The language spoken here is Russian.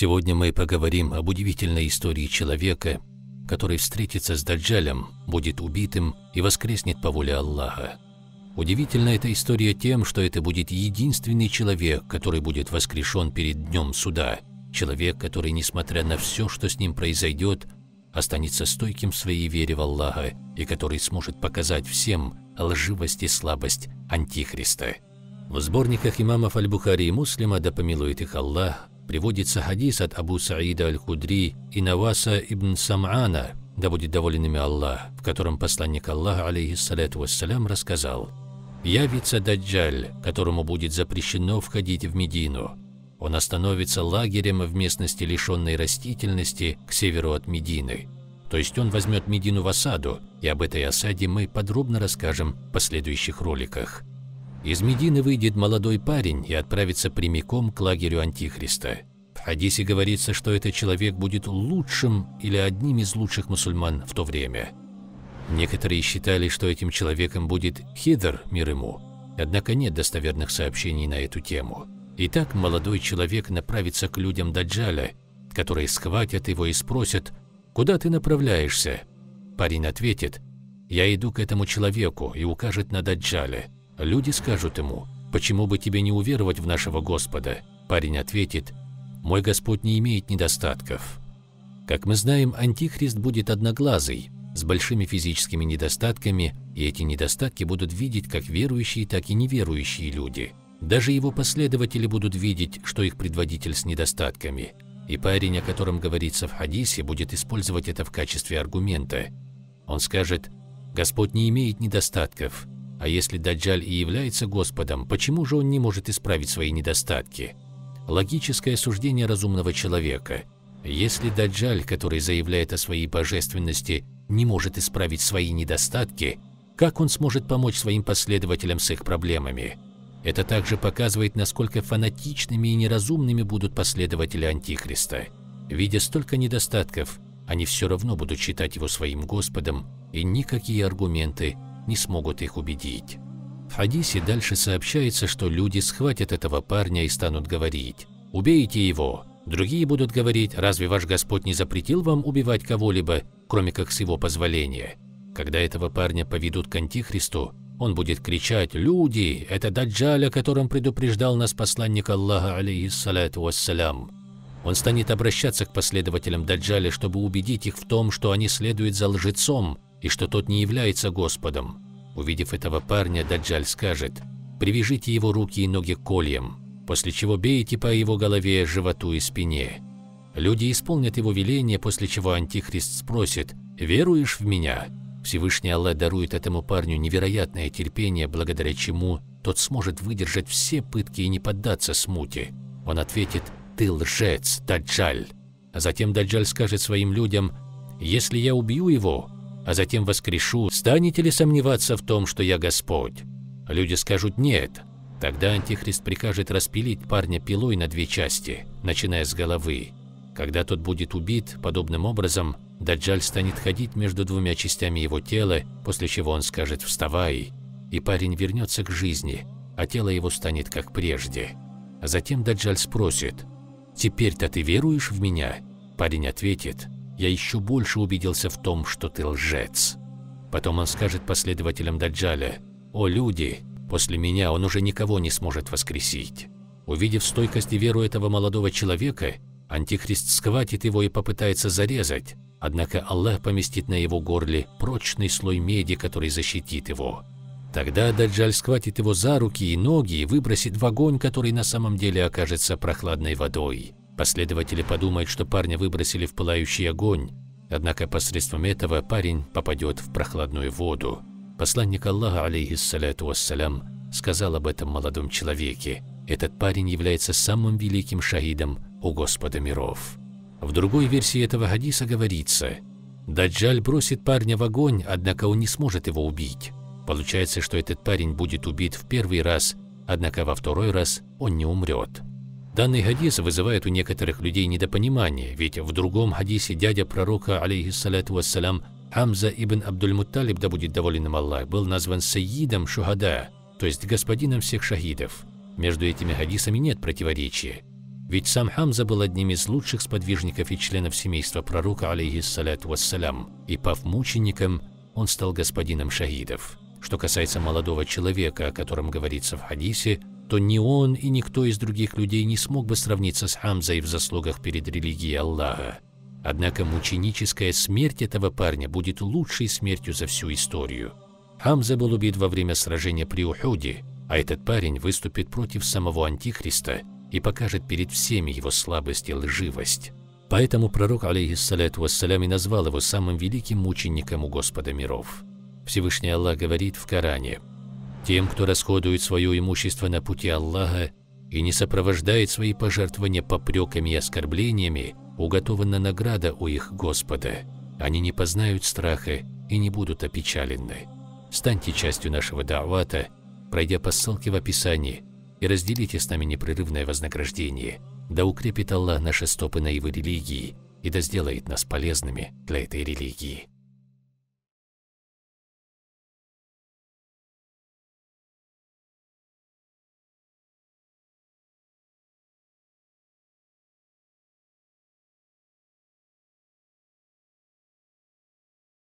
Сегодня мы поговорим об удивительной истории человека, который встретится с Даджалем, будет убитым и воскреснет по воле Аллаха. Удивительна эта история тем, что это будет единственный человек, который будет воскрешен перед днем суда. Человек, который, несмотря на все, что с ним произойдет, останется стойким в своей вере в Аллаха и который сможет показать всем лживость и слабость Антихриста. В сборниках имамов Аль-Бухари и Муслима, да помилует их Аллах, приводится хадис от Абу Саида Аль-Худри и Наваса ибн Сам'ана, да будет доволен ими Аллах, в котором посланник Аллаха, алейхиссалату вассалям, рассказал «Явится Даджаль, которому будет запрещено входить в Медину. Он остановится лагерем в местности, лишенной растительности, к северу от Медины. То есть он возьмет Медину в осаду, и об этой осаде мы подробно расскажем в последующих роликах. Из Медины выйдет молодой парень и отправится прямиком к лагерю Антихриста. В хадисе говорится, что этот человек будет лучшим или одним из лучших мусульман в то время. Некоторые считали, что этим человеком будет Хидр, мир ему, однако нет достоверных сообщений на эту тему. Итак, молодой человек направится к людям Даджаля, которые схватят его и спросят, «Куда ты направляешься?» Парень ответит, «Я иду к этому человеку» и укажет на Даджаля. Люди скажут ему, «Почему бы тебе не уверовать в нашего Господа?» Парень ответит, «Мой Господь не имеет недостатков». Как мы знаем, Антихрист будет одноглазый, с большими физическими недостатками, и эти недостатки будут видеть как верующие, так и неверующие люди. Даже его последователи будут видеть, что их предводитель с недостатками. И парень, о котором говорится в хадисе, будет использовать это в качестве аргумента. Он скажет, «Господь не имеет недостатков, а если Даджаль и является Господом, почему же он не может исправить свои недостатки? Логическое суждение разумного человека. Если Даджаль, который заявляет о своей божественности, не может исправить свои недостатки, как он сможет помочь своим последователям с их проблемами? Это также показывает, насколько фанатичными и неразумными будут последователи Антихриста. Видя столько недостатков, они все равно будут считать его своим Господом, и никакие аргументы не смогут их убедить. В хадисе дальше сообщается, что люди схватят этого парня и станут говорить «Убейте его!». Другие будут говорить «Разве ваш Господь не запретил вам убивать кого-либо, кроме как с его позволения?». Когда этого парня поведут к Антихристу, он будет кричать «Люди! Это Даджаль, о котором предупреждал нас посланник Аллаха, алейхиссалату вассалям». Он станет обращаться к последователям Даджаля, чтобы убедить их в том, что они следуют за лжецом, и что тот не является Господом. Увидев этого парня, Даджаль скажет, «Привяжите его руки и ноги к кольям, после чего бейте по его голове, животу и спине». Люди исполнят его веление, после чего Антихрист спросит, «Веруешь в меня?» Всевышний Аллах дарует этому парню невероятное терпение, благодаря чему тот сможет выдержать все пытки и не поддаться смуте. Он ответит «Ты лжец, Даджаль». А затем Даджаль скажет своим людям «Если я убью его, а затем воскрешу, станете ли сомневаться в том, что я Господь? Люди скажут «нет». Тогда Антихрист прикажет распилить парня пилой на две части, начиная с головы. Когда тот будет убит, подобным образом, Даджаль станет ходить между двумя частями его тела, после чего он скажет «вставай», и парень вернется к жизни, а тело его станет как прежде. А затем Даджаль спросит «Теперь-то ты веруешь в меня?» Парень ответит я еще больше убедился в том, что ты лжец. Потом он скажет последователям Даджаля, «О, люди, после меня он уже никого не сможет воскресить». Увидев стойкость и веру этого молодого человека, Антихрист схватит его и попытается зарезать, однако Аллах поместит на его горле прочный слой меди, который защитит его. Тогда Даджаль схватит его за руки и ноги и выбросит в огонь, который на самом деле окажется прохладной водой. Последователи подумают, что парня выбросили в пылающий огонь, однако посредством этого парень попадет в прохладную воду. Посланник Аллаха, алейхиссалату вассалям, сказал об этом молодом человеке. Этот парень является самым великим шахидом у Господа миров. В другой версии этого хадиса говорится, Даджаль бросит парня в огонь, однако он не сможет его убить. Получается, что этот парень будет убит в первый раз, однако во второй раз он не умрет. Данный хадис вызывает у некоторых людей недопонимание, ведь в другом хадисе дядя пророка, алейхиссалату вассалям, Хамза ибн Абдуль-Мутталиб, да будет доволен им Аллах, был назван Саидом Шухада, то есть господином всех шахидов. Между этими хадисами нет противоречия. Ведь сам Хамза был одним из лучших сподвижников и членов семейства пророка, алейхиссаляту вассалям, и пав мучеником, он стал господином шахидов. Что касается молодого человека, о котором говорится в хадисе, то ни он и никто из других людей не смог бы сравниться с Хамзой в заслугах перед религией Аллаха. Однако мученическая смерть этого парня будет лучшей смертью за всю историю. Хамза был убит во время сражения при Ухуде, а этот парень выступит против самого Антихриста и покажет перед всеми его слабость и лживость. Поэтому пророк, алейхиссаляту вассалям, и назвал его самым великим мучеником у Господа миров. Всевышний Аллах говорит в Коране, «Тем, кто расходует свое имущество на пути Аллаха и не сопровождает свои пожертвования попреками и оскорблениями, уготована награда у их Господа. Они не познают страха и не будут опечалены. Станьте частью нашего давата, пройдя по ссылке в описании, и разделите с нами непрерывное вознаграждение. Да укрепит Аллах наши стопы на его религии и да сделает нас полезными для этой религии.